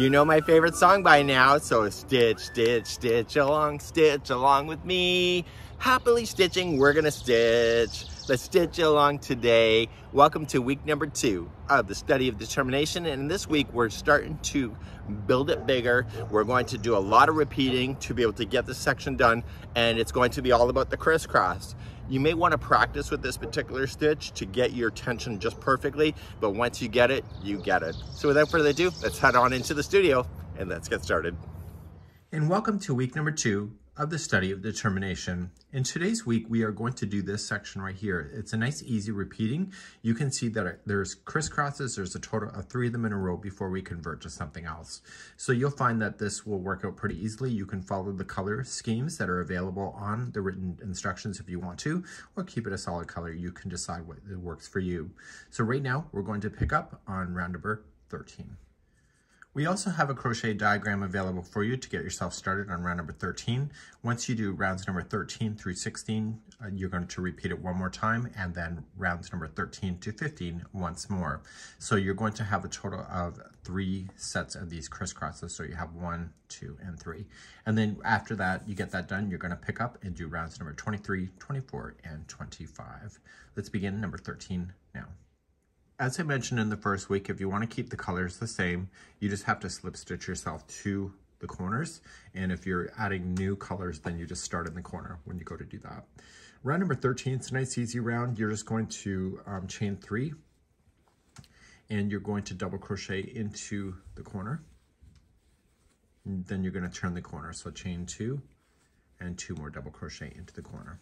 You know my favorite song by now, so stitch, stitch, stitch along, stitch along with me. Happily stitching, we're gonna stitch. Let's stitch along today. Welcome to week number two of the study of determination. And this week we're starting to build it bigger. We're going to do a lot of repeating to be able to get this section done. And it's going to be all about the crisscross. You may want to practice with this particular stitch to get your tension just perfectly, but once you get it, you get it. So without further ado, let's head on into the studio and let's get started. And welcome to week number two of the study of determination. In today's week, we are going to do this section right here. It's a nice, easy repeating. You can see that there's crisscrosses. There's a total of three of them in a row before we convert to something else. So you'll find that this will work out pretty easily. You can follow the color schemes that are available on the written instructions if you want to, or keep it a solid color. You can decide what works for you. So right now, we're going to pick up on round number 13. We also have a crochet diagram available for you to get yourself started on round number 13. Once you do rounds number 13 through 16, uh, you're going to repeat it one more time and then rounds number 13 to 15 once more. So you're going to have a total of three sets of these crisscrosses. So you have one, two, and three. And then after that, you get that done, you're going to pick up and do rounds number 23, 24, and 25. Let's begin number 13 now. As I mentioned in the first week, if you want to keep the colors the same, you just have to slip stitch yourself to the corners. And if you're adding new colors, then you just start in the corner when you go to do that. Round number 13, it's a nice easy round. You're just going to um, chain three and you're going to double crochet into the corner. And then you're going to turn the corner. So chain two and two more double crochet into the corner.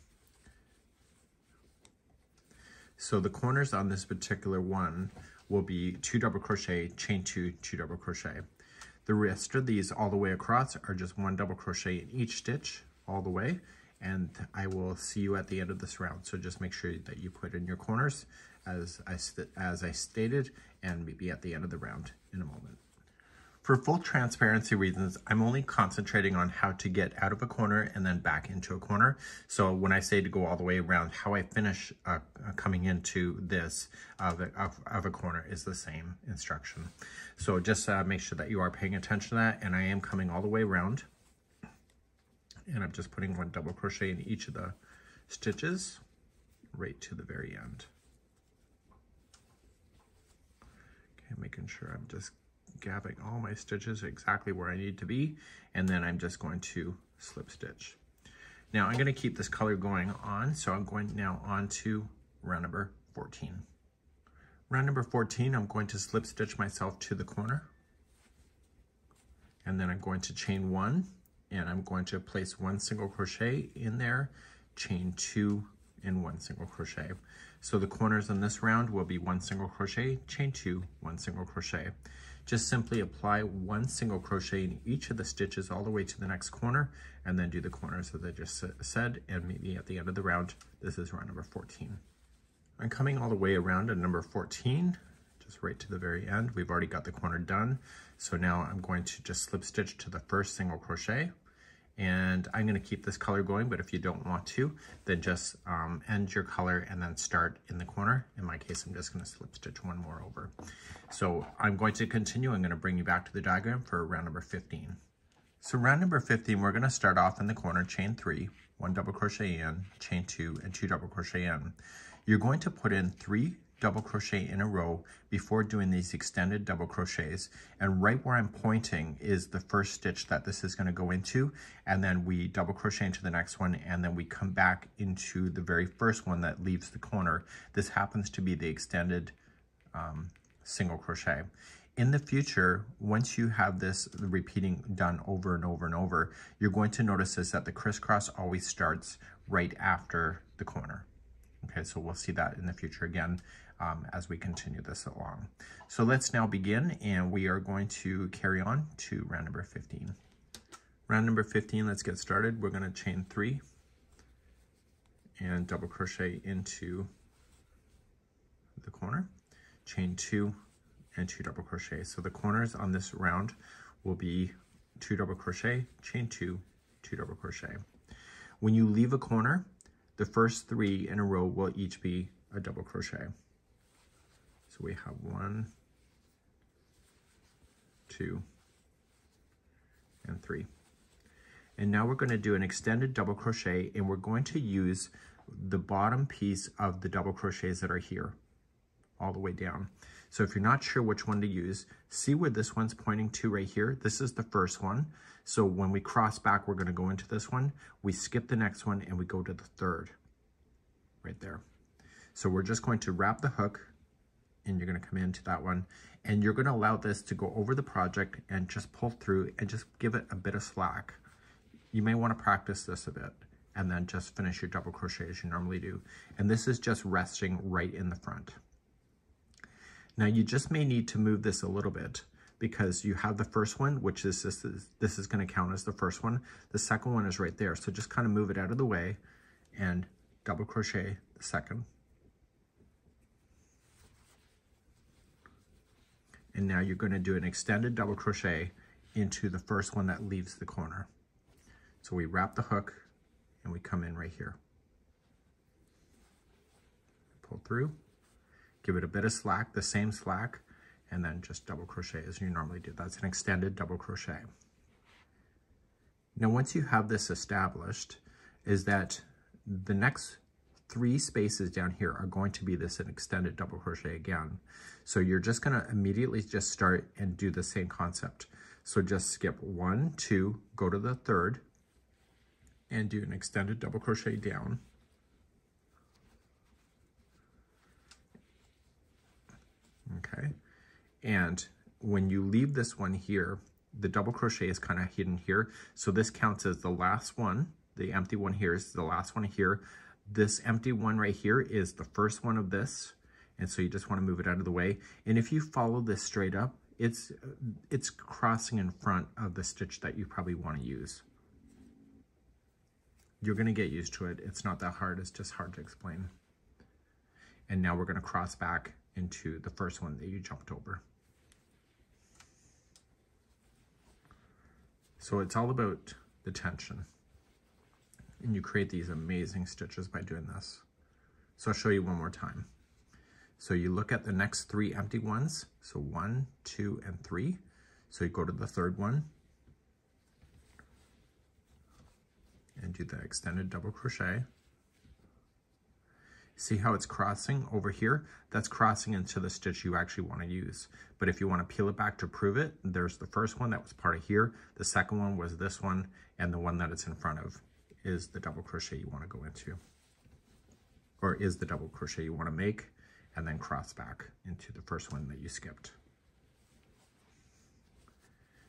So the corners on this particular one will be two double crochet, chain two, two double crochet. The rest of these all the way across are just one double crochet in each stitch all the way. And I will see you at the end of this round. So just make sure that you put in your corners as I, as I stated and maybe at the end of the round in a moment. For full transparency reasons, I'm only concentrating on how to get out of a corner and then back into a corner. So when I say to go all the way around, how I finish uh, uh coming into this of a, of, of, a corner is the same instruction. So just uh, make sure that you are paying attention to that. And I am coming all the way around. And I'm just putting one double crochet in each of the stitches right to the very end. Okay, making sure I'm just gapping all my stitches exactly where I need to be, and then I'm just going to slip stitch. Now I'm gonna keep this color going on, so I'm going now on to round number 14. Round number 14, I'm going to slip stitch myself to the corner, and then I'm going to chain one, and I'm going to place one single crochet in there, chain two, and one single crochet. So the corners in this round will be one single crochet, chain two, one single crochet. Just simply apply one single crochet in each of the stitches all the way to the next corner and then do the corners as I just said and maybe at the end of the round, this is round number 14. I'm coming all the way around at number 14, just right to the very end. We've already got the corner done. So now I'm going to just slip stitch to the first single crochet and I'm gonna keep this color going, but if you don't want to, then just um, end your color and then start in the corner. In my case, I'm just gonna slip stitch one more over. So I'm going to continue. I'm gonna bring you back to the diagram for round number 15. So round number 15, we're gonna start off in the corner, chain three, one double crochet in, chain two, and two double crochet in. You're going to put in three double crochet in a row before doing these extended double crochets. And right where I'm pointing is the first stitch that this is gonna go into. And then we double crochet into the next one and then we come back into the very first one that leaves the corner. This happens to be the extended um, single crochet. In the future, once you have this repeating done over and over and over, you're going to notice is that the crisscross always starts right after the corner. Okay, so we'll see that in the future again um, as we continue this along. So let's now begin and we are going to carry on to round number 15. Round number 15, let's get started. We're gonna chain three and double crochet into the corner, chain two and two double crochet. So the corners on this round will be two double crochet, chain two, two double crochet. When you leave a corner, the first three in a row will each be a double crochet. So we have one, two, and three. And now we're going to do an extended double crochet and we're going to use the bottom piece of the double crochets that are here all the way down. So if you're not sure which one to use, see where this one's pointing to right here. This is the first one. So when we cross back, we're gonna go into this one. We skip the next one and we go to the third right there. So we're just going to wrap the hook and you're gonna come into that one and you're gonna allow this to go over the project and just pull through and just give it a bit of slack. You may wanna practice this a bit and then just finish your double crochet as you normally do. And this is just resting right in the front. Now you just may need to move this a little bit because you have the first one, which is this is, this is gonna count as the first one. The second one is right there. So just kind of move it out of the way and double crochet the second. And now you're gonna do an extended double crochet into the first one that leaves the corner. So we wrap the hook and we come in right here. Pull through give it a bit of slack, the same slack, and then just double crochet as you normally do. That's an extended double crochet. Now, once you have this established, is that the next three spaces down here are going to be this an extended double crochet again. So you're just gonna immediately just start and do the same concept. So just skip one, two, go to the third, and do an extended double crochet down. okay? And when you leave this one here, the double crochet is kind of hidden here. So this counts as the last one. The empty one here is the last one here. This empty one right here is the first one of this. And so you just want to move it out of the way. And if you follow this straight up, it's, it's crossing in front of the stitch that you probably want to use. You're going to get used to it. It's not that hard. It's just hard to explain. And now we're going to cross back into the first one that you jumped over. So it's all about the tension. And you create these amazing stitches by doing this. So I'll show you one more time. So you look at the next three empty ones. So one, two, and three. So you go to the third one and do the extended double crochet. See how it's crossing over here? That's crossing into the stitch you actually want to use. But if you want to peel it back to prove it, there's the first one that was part of here. The second one was this one, and the one that it's in front of is the double crochet you want to go into. Or is the double crochet you want to make, and then cross back into the first one that you skipped.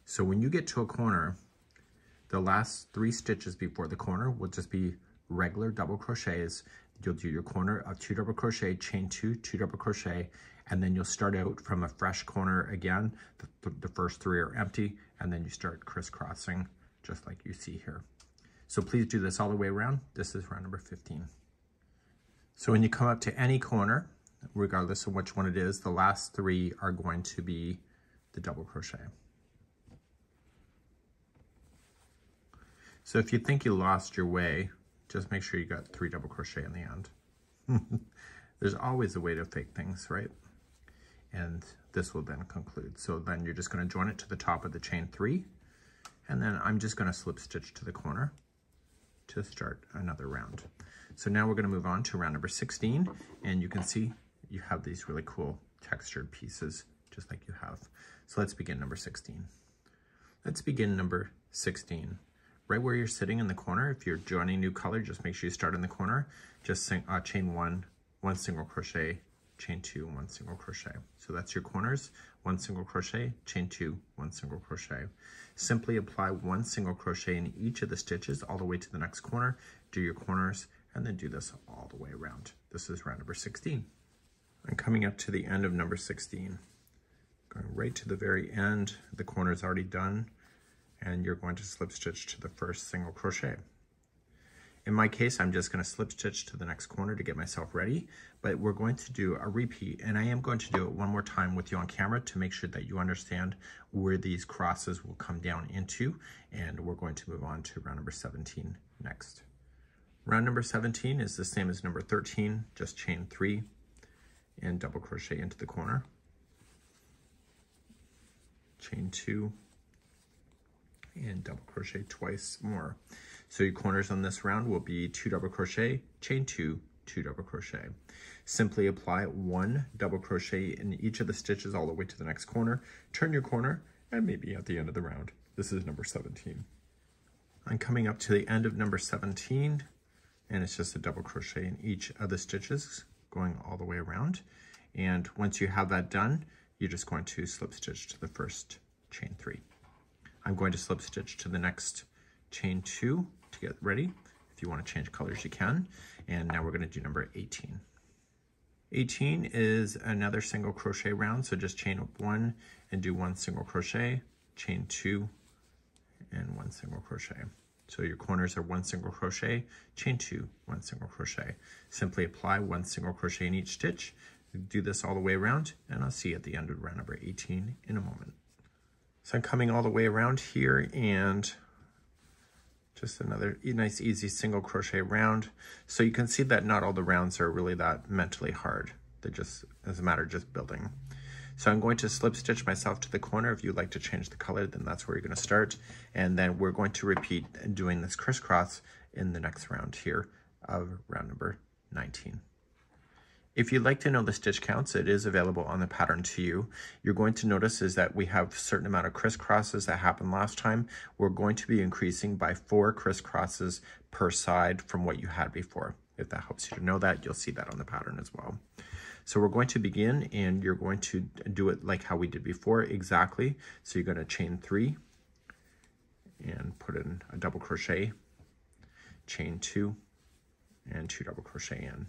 So when you get to a corner, the last three stitches before the corner will just be regular double crochets you'll do your corner of two double crochet, chain two, two double crochet, and then you'll start out from a fresh corner again. The, the first three are empty, and then you start crisscrossing just like you see here. So please do this all the way around. This is round number 15. So when you come up to any corner, regardless of which one it is, the last three are going to be the double crochet. So if you think you lost your way, just make sure you got three double crochet in the end. There's always a way to fake things, right? And this will then conclude. So then you're just gonna join it to the top of the chain three, and then I'm just gonna slip stitch to the corner to start another round. So now we're gonna move on to round number 16, and you can see you have these really cool textured pieces, just like you have. So let's begin number 16. Let's begin number 16 right where you're sitting in the corner, if you're joining new color, just make sure you start in the corner. Just sing, uh, chain one, one single crochet, chain two, one single crochet. So that's your corners, one single crochet, chain two, one single crochet. Simply apply one single crochet in each of the stitches all the way to the next corner, do your corners, and then do this all the way around. This is round number 16. I'm coming up to the end of number 16. Going right to the very end, the corner is already done and you're going to slip stitch to the first single crochet. In my case, I'm just going to slip stitch to the next corner to get myself ready, but we're going to do a repeat, and I am going to do it one more time with you on camera to make sure that you understand where these crosses will come down into, and we're going to move on to round number 17 next. Round number 17 is the same as number 13, just chain three and double crochet into the corner. Chain two, and double crochet twice more. So your corners on this round will be two double crochet, chain two, two double crochet. Simply apply one double crochet in each of the stitches all the way to the next corner, turn your corner, and maybe at the end of the round. This is number 17. I'm coming up to the end of number 17, and it's just a double crochet in each of the stitches going all the way around. And once you have that done, you're just going to slip stitch to the first chain three. I'm going to slip stitch to the next chain two to get ready. If you want to change colors, you can. And now we're going to do number 18. 18 is another single crochet round, so just chain up one and do one single crochet, chain two, and one single crochet. So your corners are one single crochet, chain two, one single crochet. Simply apply one single crochet in each stitch. Do this all the way around, and I'll see you at the end of round number 18 in a moment. So I'm coming all the way around here and just another nice easy single crochet round. So you can see that not all the rounds are really that mentally hard. They're just, as a matter of just building. So I'm going to slip stitch myself to the corner. If you'd like to change the color, then that's where you're gonna start. And then we're going to repeat doing this crisscross in the next round here of round number 19. If you'd like to know the stitch counts, it is available on the pattern to you. You're going to notice is that we have a certain amount of crisscrosses that happened last time. We're going to be increasing by four crisscrosses per side from what you had before. If that helps you to know that, you'll see that on the pattern as well. So we're going to begin and you're going to do it like how we did before exactly. So you're going to chain three and put in a double crochet, chain two, and two double crochet in.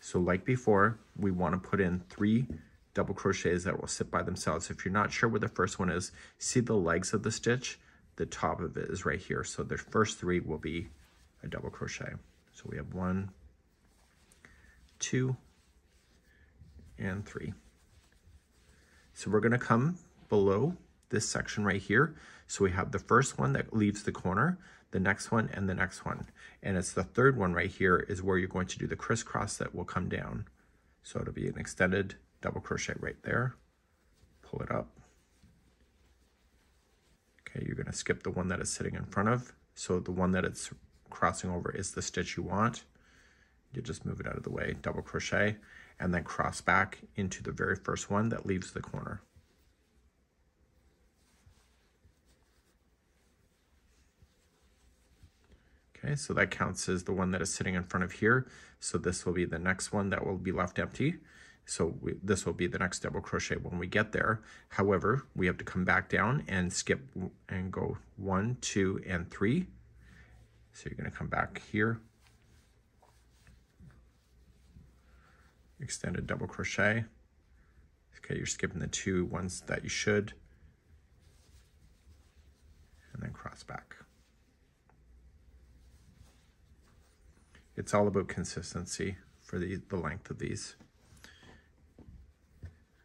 So like before, we want to put in three double crochets that will sit by themselves. If you're not sure where the first one is, see the legs of the stitch? The top of it is right here. So the first three will be a double crochet. So we have one, two, and three. So we're gonna come below this section right here. So we have the first one that leaves the corner the next one, and the next one. And it's the third one right here is where you're going to do the crisscross that will come down. So it'll be an extended double crochet right there. Pull it up. Okay, you're gonna skip the one that is sitting in front of. So the one that it's crossing over is the stitch you want. You just move it out of the way, double crochet, and then cross back into the very first one that leaves the corner. Okay, so that counts as the one that is sitting in front of here. So this will be the next one that will be left empty. So we, this will be the next double crochet when we get there. However, we have to come back down and skip and go one, two, and three. So you're gonna come back here. Extended double crochet. Okay, you're skipping the two ones that you should. And then cross back. It's all about consistency for the, the length of these.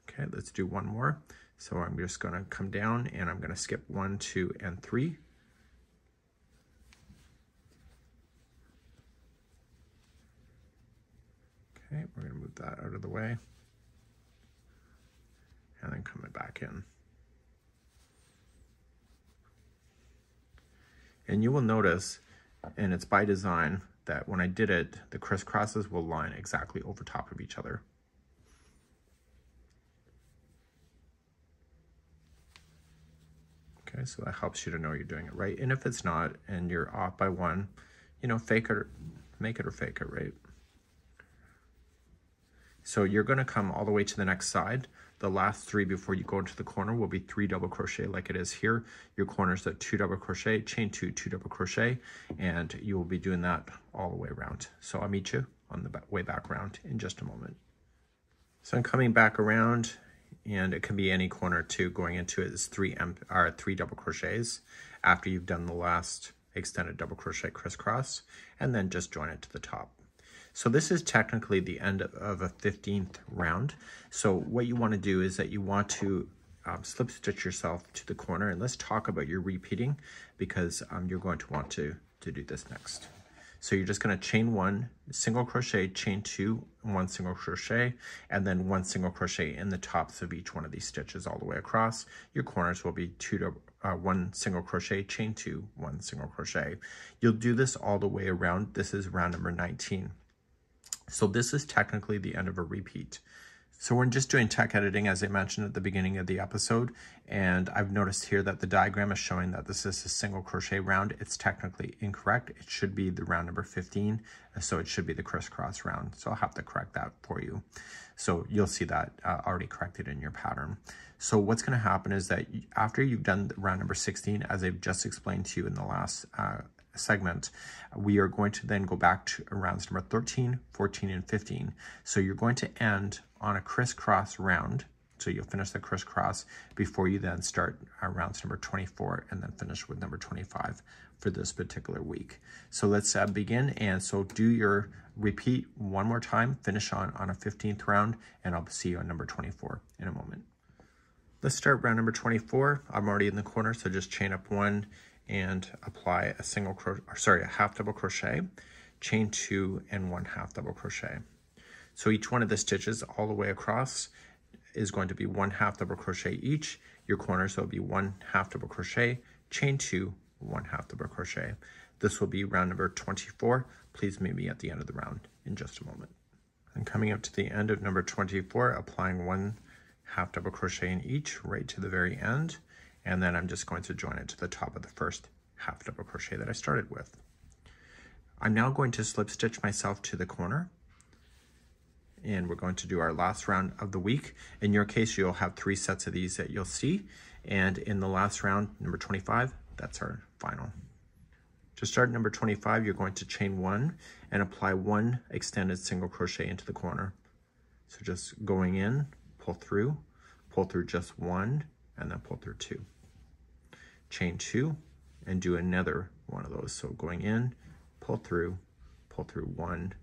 Okay, let's do one more. So I'm just gonna come down and I'm gonna skip one, two, and three. Okay, we're gonna move that out of the way. And then coming back in. And you will notice, and it's by design, that when I did it, the crisscrosses will line exactly over top of each other. Okay, so that helps you to know you're doing it right. And if it's not, and you're off by one, you know, fake it, or, make it or fake it, right? So you're gonna come all the way to the next side. The last three before you go into the corner will be three double crochet like it is here. Your corners are two double crochet, chain two, two double crochet, and you will be doing that all the way around. So I'll meet you on the way back around in just a moment. So I'm coming back around and it can be any corner too. Going into it is three, m or three double crochets after you've done the last extended double crochet crisscross and then just join it to the top. So this is technically the end of a 15th round. So what you want to do is that you want to um, slip stitch yourself to the corner and let's talk about your repeating because um, you're going to want to, to do this next. So you're just gonna chain one, single crochet, chain two, one single crochet, and then one single crochet in the tops of each one of these stitches all the way across. Your corners will be two to uh, one single crochet, chain two, one single crochet. You'll do this all the way around. This is round number 19. So this is technically the end of a repeat. So we're just doing tech editing as I mentioned at the beginning of the episode and I've noticed here that the diagram is showing that this is a single crochet round. It's technically incorrect. It should be the round number 15 so it should be the crisscross round. So I'll have to correct that for you. So you'll see that uh, already corrected in your pattern. So what's going to happen is that after you've done the round number 16 as I've just explained to you in the last uh, segment, we are going to then go back to rounds number 13, 14, and 15. So you're going to end on a crisscross round. So you'll finish the crisscross before you then start uh, rounds number 24 and then finish with number 25 for this particular week. So let's uh, begin. And so do your repeat one more time, finish on, on a 15th round, and I'll see you on number 24 in a moment. Let's start round number 24. I'm already in the corner, so just chain up one and apply a single crochet, sorry, a half double crochet, chain two and one half double crochet. So each one of the stitches all the way across is going to be one half double crochet each. Your corners will be one half double crochet, chain two, one half double crochet. This will be round number 24. Please meet me at the end of the round in just a moment. I'm coming up to the end of number 24, applying one half double crochet in each right to the very end and then I'm just going to join it to the top of the first half double crochet that I started with. I'm now going to slip stitch myself to the corner and we're going to do our last round of the week. In your case, you'll have three sets of these that you'll see. And in the last round, number 25, that's our final. To start number 25, you're going to chain one and apply one extended single crochet into the corner. So just going in, pull through, pull through just one, and then pull through two chain two and do another one of those. So going in, pull through, pull through one,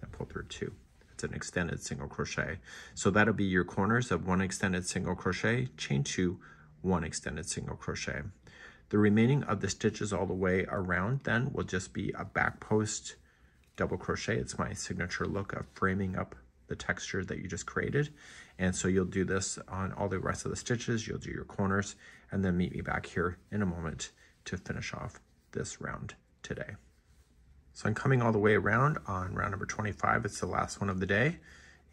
then pull through two. It's an extended single crochet. So that'll be your corners of one extended single crochet, chain two, one extended single crochet. The remaining of the stitches all the way around then will just be a back post double crochet. It's my signature look of framing up the texture that you just created. And so you'll do this on all the rest of the stitches. You'll do your corners and then meet me back here in a moment to finish off this round today. So I'm coming all the way around on round number 25. It's the last one of the day.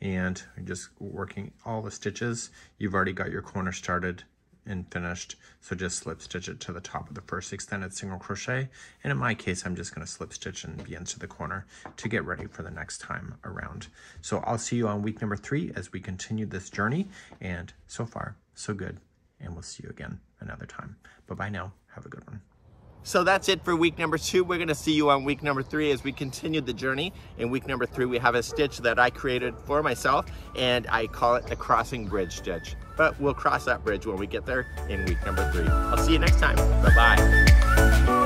And I'm just working all the stitches. You've already got your corner started and finished. So just slip stitch it to the top of the first extended single crochet. And in my case, I'm just gonna slip stitch and be into the corner to get ready for the next time around. So I'll see you on week number three as we continue this journey. And so far, so good. And we'll see you again another time. Bye-bye now. Have a good one. So that's it for week number two. We're gonna see you on week number three as we continue the journey. In week number three, we have a stitch that I created for myself and I call it the crossing bridge stitch. But we'll cross that bridge when we get there in week number three. I'll see you next time. Bye-bye.